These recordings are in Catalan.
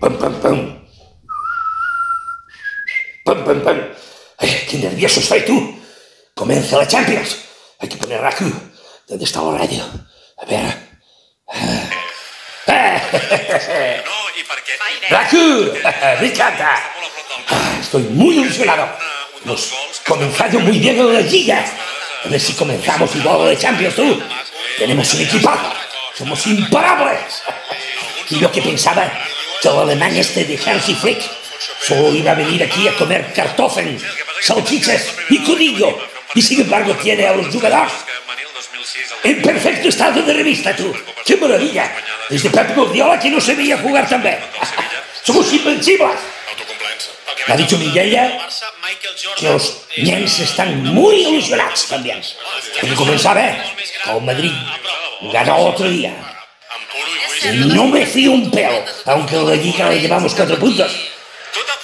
Pum, pum, pum. Pum, pum, pum. Ay, qué nervioso estoy tú. Comienza la Champions. Hay que poner Raku. ¿Dónde está la radio? A ver. Ah. Raku, me encanta. Ah, Estoy muy ilusionado. Hemos comenzado muy bien en la liga. A ver si comenzamos igual de Champions tú. Tenemos un equipazo. Somos imparables. Y yo que pensaba que el alemán este de Hansi Flick solo iba a venir aquí a comer cartofen, salchichas y codillo. Y sin embargo tiene a los jugadores en perfecto estado de revista, tú. ¡Qué maravilla! Desde Pep Guardiola que no se veía jugar tan bien. Somos invencibles. Ha dicho Miguella que los ñens están muy ilusionados también. Porque comenzaba ¿eh? el Madrid ganó otro día. No me fío un pelo, aunque la Liga le llevamos cuatro puntos.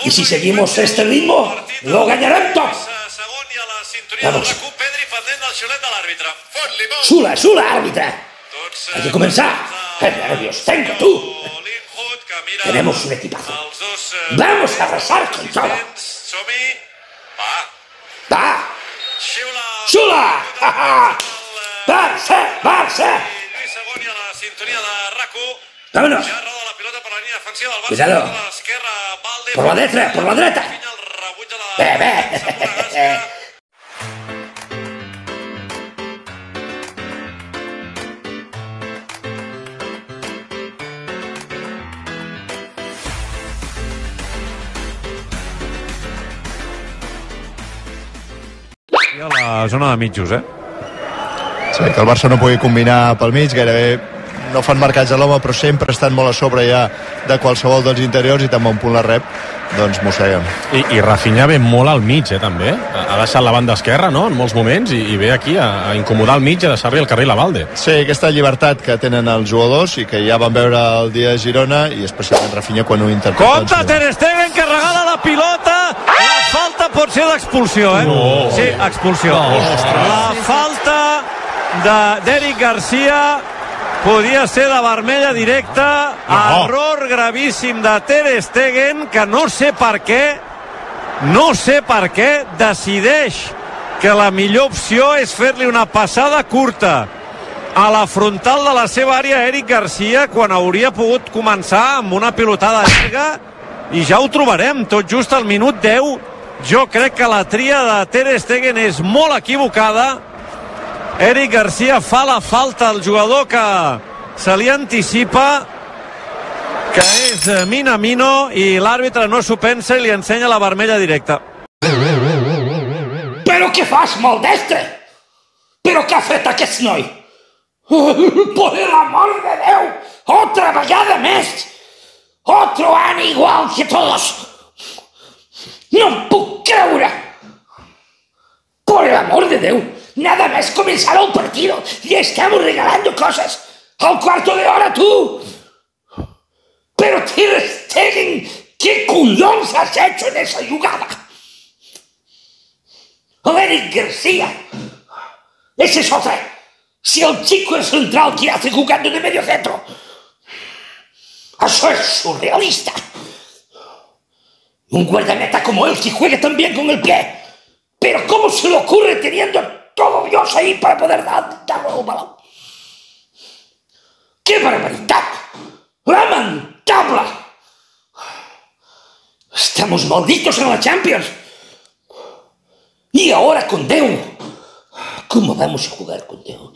Y si seguimos este ritmo, lo ganarán todos. Vamos. Sula, Sula, árbitra. Hay que comenzar. ¡Qué nervios tengo tú! Tenemos un equipazo. Vamos a arrasar con todo. ¡Va! ¡Sula! ¡Ja, ja! ¡Barça! ¡Barça! ¡Vámonos! Cuidado. Por la derecha, por la derecha. Ve, ve. I a la zona de mitjos, eh? Sí, que el Barça no pugui combinar pel mig, gairebé no fan marcats a l'home, però sempre estan molt a sobre ja de qualsevol dels interiors i tan bon punt la rep, doncs mosseguen. I, i Rafinha ve molt al mig, eh, també. Ha deixat la banda esquerra, no?, en molts moments, i, i ve aquí a, a incomodar el mig i a deixar-li el carril a Valde. Sí, aquesta llibertat que tenen els jugadors i que ja van veure el dia de Girona i especialment Rafinha quan ho interpreta. Compte Ter Stegen que regala la pilota la falta pot ser d'expulsió eh? No. sí, expulsió la falta de- d'Eric Garcia podia ser de vermella directa. No. error gravíssim de Ter Stegen que no sé per què no sé per què decideix que la millor opció és fer-li una passada curta a la frontal de la seva àrea Eric Garcia quan hauria pogut començar amb una pilotada llarga. I ja ho trobarem tot just al minut 10 jo crec que la tria de Ter Stegen és molt equivocada Eric Garcia fa la falta al jugador que se li anticipa que és eh, Minamino i l'àrbitre no s'ho pensa i li ensenya la vermella directa Però què fas, maldestre? Però què ha fet aquest noi? Per l'amor de Déu! Otra vegada més! Otro año igual que todos! No em puc creure! Por el amor de Déu! Nada más comenzar el partido y estamos regalando cosas al cuarto de hora tú. Pero Ter Stegen, ¿qué culones has hecho en esa jugada? Eric García. Ese es. Si el chico es central que hace jugando de medio centro. Eso es surrealista. Un guardameta como él que juega tan bien con el pie. Pero ¿cómo se le ocurre teniendo todo Dios ahí para poder dar, el balón? ¡Qué barbaridad! ¡Lamentable! Estamos malditos en la Champions. Y ahora con Deu. ¿Cómo vamos a jugar con Deu?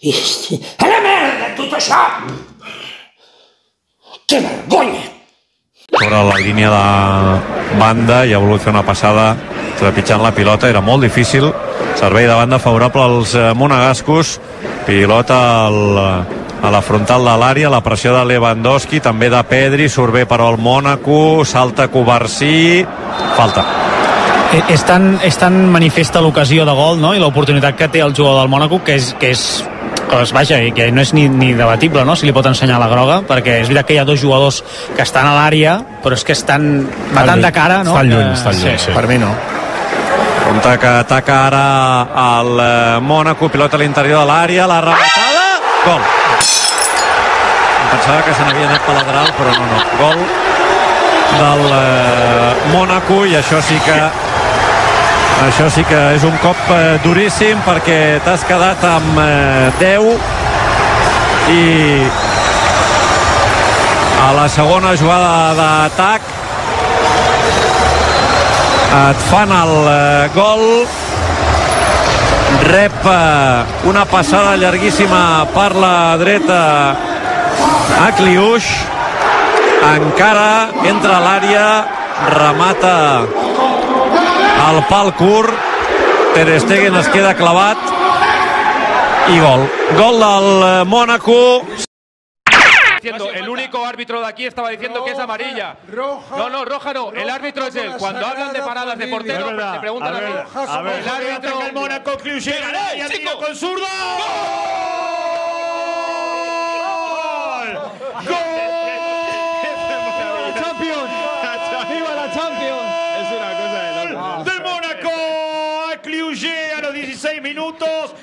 Este... ¡A la merda, tot això! ¡Qué vergonya! sobre la línia de banda i ha volgut fer una passada trepitjant la pilota, era molt difícil. Servei de banda favorable als eh, monegascos. Pilota al, a la frontal de l'àrea. La pressió de Lewandowski, també de Pedri. Surt bé però el Mónaco, salta Covarsí. Falta. Eh, És tan, és tan manifesta l'ocasió de gol no? i l'oportunitat que té el jugador del Mònaco que és, que és pues, vaja, i que no és ni, ni debatible no? si li pot ensenyar la groga perquè és veritat que hi ha dos jugadors que estan a l'àrea però és que estan matant de cara no? Estan lluny, estan lluny, sí. per mi no compte que ataca ara el eh, Mónaco, pilota a l'interior de l'àrea la rematada, gol. Em pensava que se n'havia anat per lateral però no, no, gol del eh, Mónaco i això sí que això sí que és un cop eh, duríssim perquè t'has quedat amb eh, 10 i a la segona jugada d'atac et fan el eh, gol. Rep eh, una passada llarguíssima per la dreta a Cliuix. Encara entra a l'àrea remata el pal curt. Ter Stegen es queda clavat. I gol. Gol del Mónaco diciendo, el único árbitro de aquí estaba diciendo que es amarilla. No, no, roja no. El árbitro es él. Cuando hablan de paradas de portero, me preguntan a, mí. el árbitro. el Mónaco y con zurdo. ¡Gol!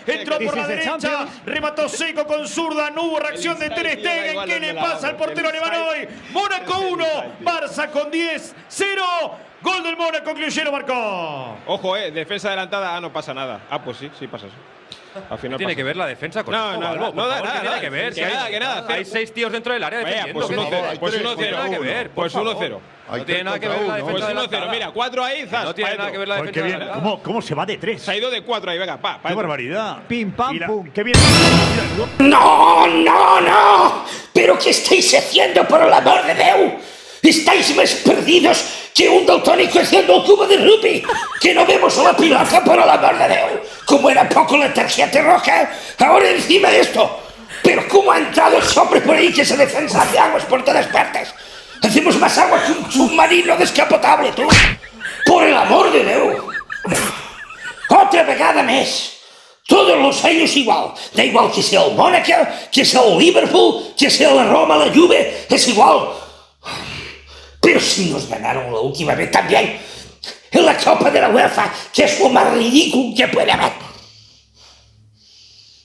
Entró por la derecha. Remató seco con zurda. No hubo reacción de Ter Stegen. ¿Qué le pasa al portero alemán hoy? Mónaco 1, Barça con 10, 0. Gol del Mónaco, Cluj lo marcó. Ojo, eh, defensa adelantada, ah, no pasa nada. Ah, pues sí, sí pasa eso. Al final tiene pasa. que ver la defensa con No, esto, no, Balbo? no, no da favor, nada, ¿qué tiene nada. que ver? Que hay- nada, que nada, Hay seis tíos dentro del área Vaya, pues ¿qué 1-0, tiene- pues 1-0. No tiene nada que ver. por Pues favor. 1-0. No tiene nada que ver la Pues defensa 1-0, adelantada. mira, 4 ahí, zas. No tiene nada que ver la defensa bien. ¿Cómo, ¿Cómo se va de tres? Se ha ido de 4 ahí, venga, pa, pa. ¡Qué barbaridad! Pim, pam, pum. ¡Qué bien! No, no, no. ¿Pero qué estáis haciendo, por el amor de Dios? Estáis más perdidos que un daltónico haciendo un cubo de rugby. Que no vemos la pilota, por el amor de Dios. Como era poco la tarjeta roja, ahora encima esto. Pero cómo ha entrado el hombre por ahí que se defensa de aguas por todas partes. Hacemos más agua que un submarino descapotable, tú. Por el amor de Dios. Otra vegada més. Todos los años igual. Da igual que sea el Mónaco, que sea el Liverpool, que sea la Roma, la Juve, es igual. Pero si nos ganaron la última vez también en la Copa de la UEFA, que es lo más ridículo que puede haber.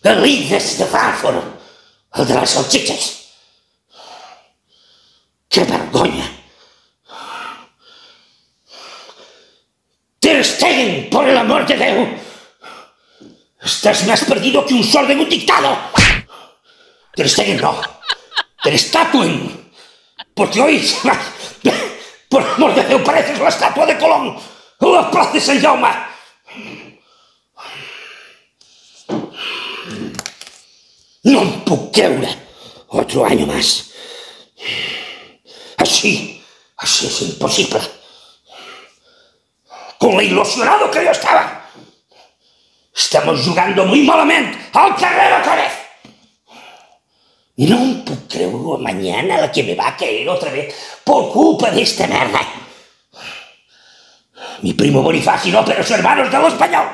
El Leeds de Frankfurt, el de las salchichas. ¡Qué vergüenza! Ter Stegen, por el amor de Dios. Estás más perdido que un sordo en un dictado. Ter Stegen no. Ter Statuen. Porque hoy, por amor de Dios, pareces la estatua de Colón. En la plaza de San Jaume. No em puc creure. Otro año más. Así, así es imposible. Con lo ilusionado que yo estaba. Estamos jugando muy malamente al carrero otra vez. No em puc creure mañana la que me va a caer otra vez por culpa de esta merda. Mi primo Bonifacio no, pero su hermano es de lo español.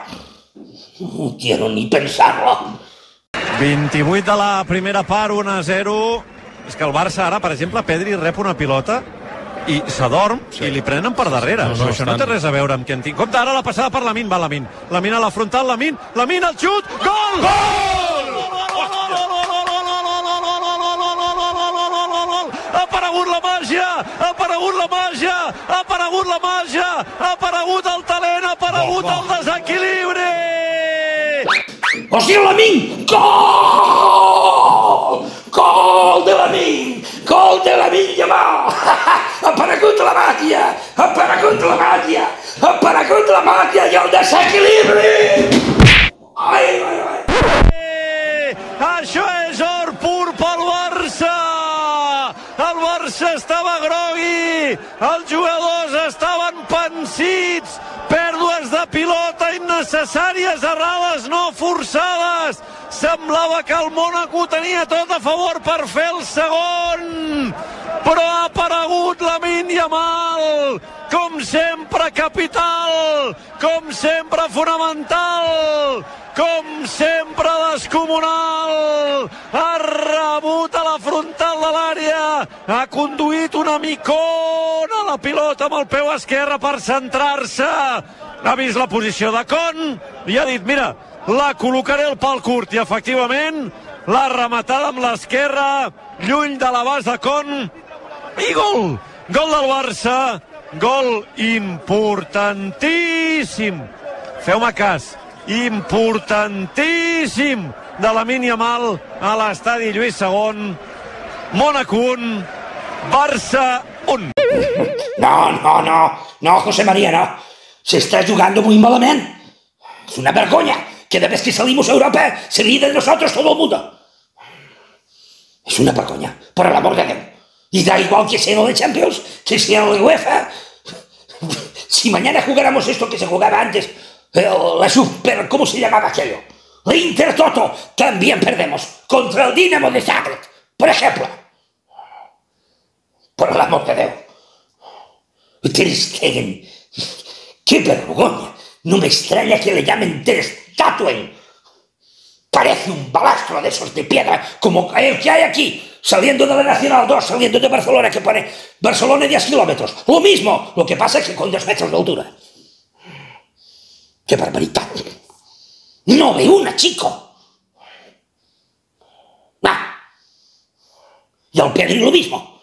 No quiero ni pensarlo. 28 de la primera part, 1 a 0. És que el Barça ara, per exemple, Pedri rep una pilota i s'adorm sí. i li prenen per darrere. No, No, això no té res a veure amb qui en tinc. Compte, ara la passada per Lamin, va Lamin. Lamin a la frontal, Lamin, Lamin al xut, gol! Gol! Màgia! Ha aparegut la màgia! Ha aparegut la màgia! Ha aparegut el talent! Ha aparegut el desequilibri! O sigui, l'Amin! Gol! Gol de l'Amin! Gol de l'Amin Yamal! Ha aparegut la màgia! Ha aparegut la màgia! Ha aparegut la màgia i el desequilibri! Ai, ai, ai! Eh, Això és or pur pel Barça! El Barça estava grogui, els jugadors estaven pansits, pèrdues de pilota innecessàries, errades no forçades. Semblava que el Mónaco tenia tot a favor per fer el segon, però ha aparegut la Yamal, com sempre capital, com sempre fonamental, com sempre descomunal, ha rebut a la frontal de l'àrea, ha conduït una micona la pilota amb el peu esquerre per centrar-se, ha vist la posició de Con i ha dit, mira, la col·locaré al pal curt i efectivament l'ha rematada amb l'esquerra lluny de l'abast de Con i gol Gol del Barça, gol importantíssim. Feu-me cas, importantíssim de la Yamal a l'estadi Lluís II. Mónaco 1, Barça 1. No, no, no, no, José María, no. Se está jugando muy malamente. Es una vergüenza que de vez que salimos a Europa se ríe de nosotros todo el mundo. Es una vergüenza, por el amor de Dios. Y da igual que sea lo de Champions, que sea lo de UEFA. Si mañana jugáramos esto que se jugaba antes, eh, la Super, ¿cómo se llamaba aquello? La Intertoto, también perdemos contra el Dinamo de Zagreb, por ejemplo. Por el amor de Dios. Ter Stegen. ¡Qué vergüenza! No me extraña que le llamen Ter Stegen. Parece un balastro de esos de piedra, como el que hay aquí, saliendo de la Nacional 2, saliendo de Barcelona, que pone Barcelona 10 kilómetros. Lo mismo, lo que pasa es que con dos metros de altura. ¡Qué barbaridad! No ve una, chico. Ah. Y al Pedri lo mismo.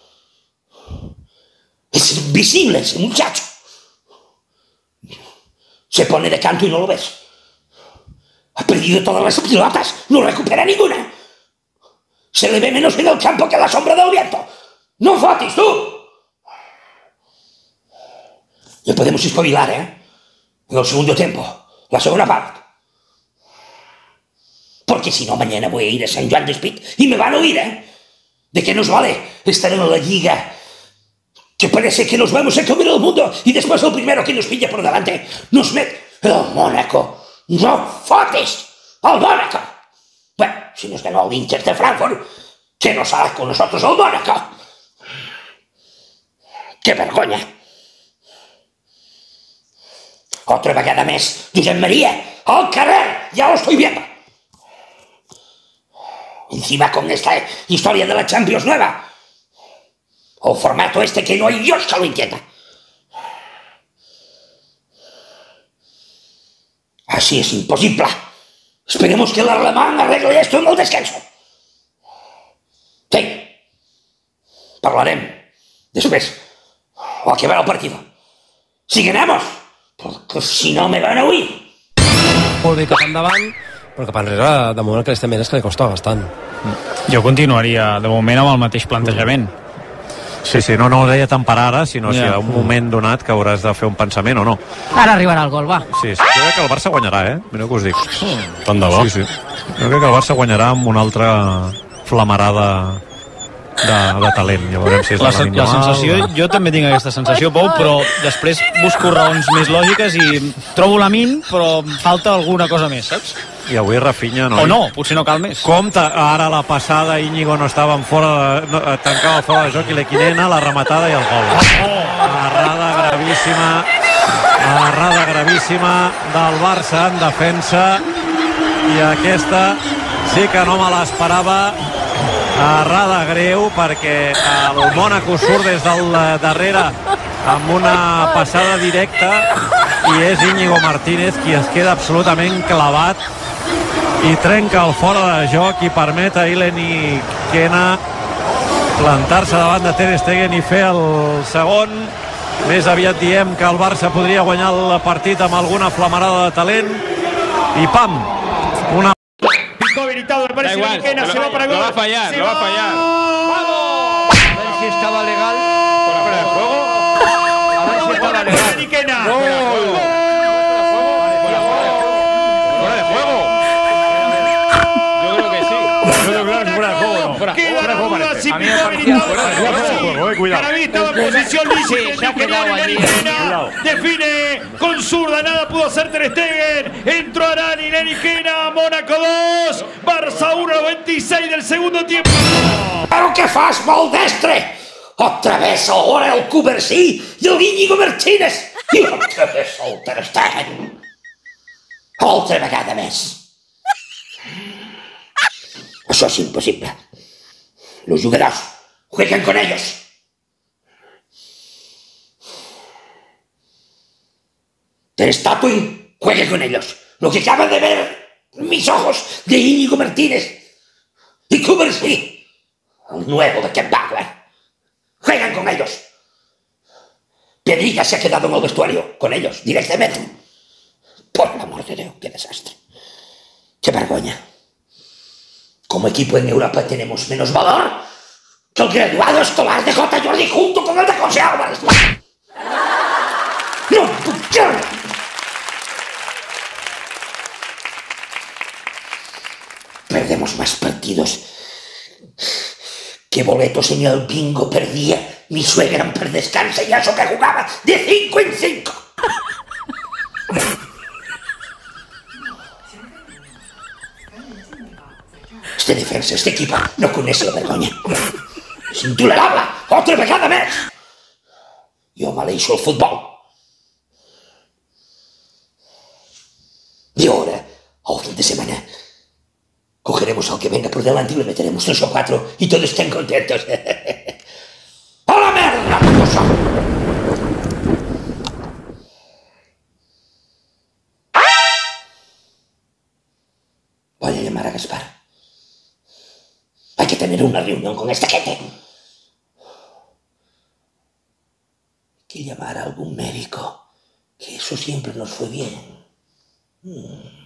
Es invisible ese muchacho. Se pone de canto y no lo ves. Ha perdido todas las pilotas, no recupera ninguna. Se le ve menos en el campo que a la sombra del viento. ¡No fotis, tú! Ya podemos espabilar, ¿eh? En el segundo tiempo, la segunda parte. Porque si no, mañana voy a ir a San Juan de Espí y me van a oír, ¿eh? ¿De qué nos vale estar en la liga? Que parece que nos vamos a comer el mundo y después el primero que nos pilla por delante nos mete el Mónaco. ¡No fotis! ¡Al Mónaco! Bueno, si nos ganó el Inter de Frankfurt, ¿qué nos hará con nosotros el Mónaco? ¡Qué vergonya! Otra vegada més, Josep María, al carrer, ya lo estoy viendo. Encima con esta historia de la Champions nueva. O formato este que no hay Dios que lo entienda. Así es imposible. Esperemos que el alemán arregle esto en el descanso. Sí. Parlarem. Després. O acabar el partido. Si ganamos. Porque si no me van a oír. Molt bé cap endavant, però cap enrere, de moment el que li estem veient és que li costa bastant. Jo continuaria, de moment, amb el mateix plantejament. Sí, sí, no, no ho deia tant per ara, sinó Ja. si a un moment donat que hauràs de fer un pensament o no. Ara arribarà el gol, va. Sí, sí. Jo crec que el Barça guanyarà, eh? Mireu que us dic. Tant de bo. Sí, sí. Jo crec que el Barça guanyarà amb una altra flamarada de, de talent. Ja veurem si és La, la Yamal. sensació, jo també tinc aquesta sensació, Pou, però després busco raons més lògiques i trobo la min, però falta alguna cosa més, saps? I avui Rafinha no. O no, potser no cal més. Compte, ara la passada Íñigo no estava en fora de, no, eh, tancava fora de joc i l'Equinena, la rematada i el gol. Errada gravíssima, errada gravíssima del Barça en defensa i aquesta sí que no me l'esperava errada greu perquè el Mónaco surt des del eh, darrere amb una passada directa i és Íñigo Martínez qui es queda absolutament clavat i trenca el fora de joc i permet a Ileni Kena plantar-se davant de Ter Stegen i fer el segon. Més aviat diem que el Barça podria guanyar el partit amb alguna flamarada de talent i pam habilitado, me parece igual, lo se va- para lo gol. va a fallar, Se lo va a fallar. ¡Vamos! A ver si estaba legal. Fuera de juego. A ver si estaba legal. Queda la duda si parecía habilitado. eh. Para mí estaba en posición quedado allí. Niquena define con zurda, nada pudo hacer Ter Stegen. Entró Arani, Lenny Quena, Mónaco 2, Barça 1, 96 del segundo tiempo. Però què fas, maldestre? Otra vez ahora el Cubersí i el Íñigo Martínez. I otra vez el Ter Stegen. Altra vegada més. Això és impossible. Los jugadors juegan con ellos. Ter Stegen juegue con ellos. Lo que acaban de ver mis ojos de Íñigo Martínez y Cubersí. El nuevo de Ken. Juegan con ellos. Pedriga se ha quedado en el vestuario con ellos, directamente. Por el amor de Dios, qué desastre. Qué vergüenza. Como equipo en Europa tenemos menos valor que el graduado escolar de J. Jordi junto con el de José Álvarez. No. Perdemos más partidos que boletos en bingo perdía mi suegra en per y eso que jugaba de 5 en 5. Este defensa, este equipo, no coneix la vergonya. És intolerable! Otra vegada més! Jo maleixo el futbol. Y ahora, a fin de semana, cogeremos al que venga por delante y le meteremos tres o cuatro y todos estén contentos. ¡A la merda, cosa! Voy a llamar a Gaspar. Una reunión con esta gente. Hay que llamar a algún médico, que eso siempre nos fue bien. Hmm.